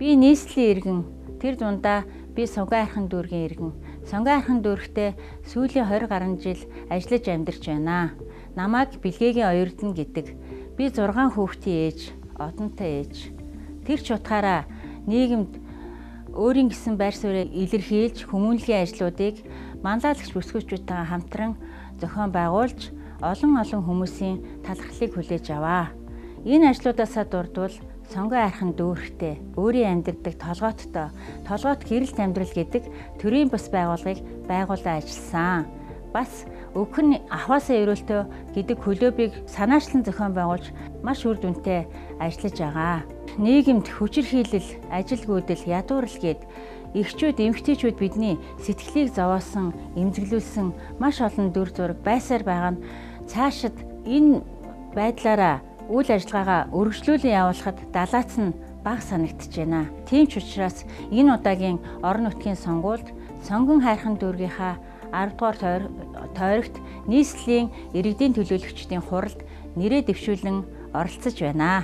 Би нийслэлийн иргэн тэр дундаа би Сонгон айрхан дүүргийн иргэн. Сонгон айрхан дүүргтээ сүүлийн 20 гаруй жил ажиллаж амьдарч байна. Намайг бэлгээгийн оюурдан гэдэг. Би 6 хүүхдийн ээж, одонтой ээж. Тэр ч утгаараа нийгэмд өөрийн гэсэн байр суурийг илэрхийлж хүмүүнлэгийн ажлуудыг манлайлагч бүсгүүчүүдтэйгээ хамтран зохион байгуулж олон олон хүмүүсийн талархлыг хүлээж аваа. Энэ ажлуудаасаа дурдвал сонгоо айрхан дүүрхтэй өөрийн амьдардаг толгооттой толгоот гэрэлт амьдрал гэдэг төрийн бас байгууллагыг байгуулан ажилласан. Бас өвгөн ахваасаа өрөөлтөө гэдэг хөлөөбийг санаачлан зохион байгуулж маш үр дүнтэй ажиллаж байгаа. Нийгэмд хүчирхийлэл, ажилгүйдэл, ядуурл гээд Игчүүд, эмэгтэйчүүд бидний сэтгэлийг зовоосон, эмзэглүүлсэн маш олон дүр зураг байсаар байгаа нь цаашид энэ байдлаараа үйл ажиллагаагаа өргөжлүүлэн явуулахад далаац нь бага санагдчихэж байна. Тийм ч учраас энэ удаагийн орон нутгийн сонгуульд сонгон хайрхан дүүргийнхаа 10 дугаар тойрогт нийслэлийн иргэдийн төлөөлөгчдийн хуралд нэрээ дэвшүүлэн оролцож байна.